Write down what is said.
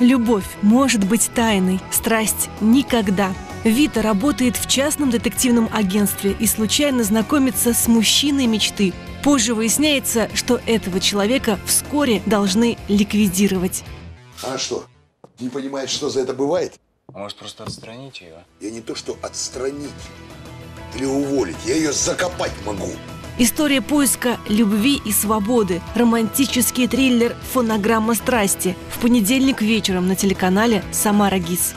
Любовь может быть тайной, страсть – никогда. Вита работает в частном детективном агентстве и случайно знакомится с мужчиной мечты. Позже выясняется, что этого человека вскоре должны ликвидировать. А что, не понимаешь, что за это бывает? Может просто отстранить ее? Я не то что отстранить или уволить, я ее закопать могу. История поиска любви и свободы. Романтический триллер «Фонограмма страсти» в понедельник вечером на телеканале «Самара ГИС».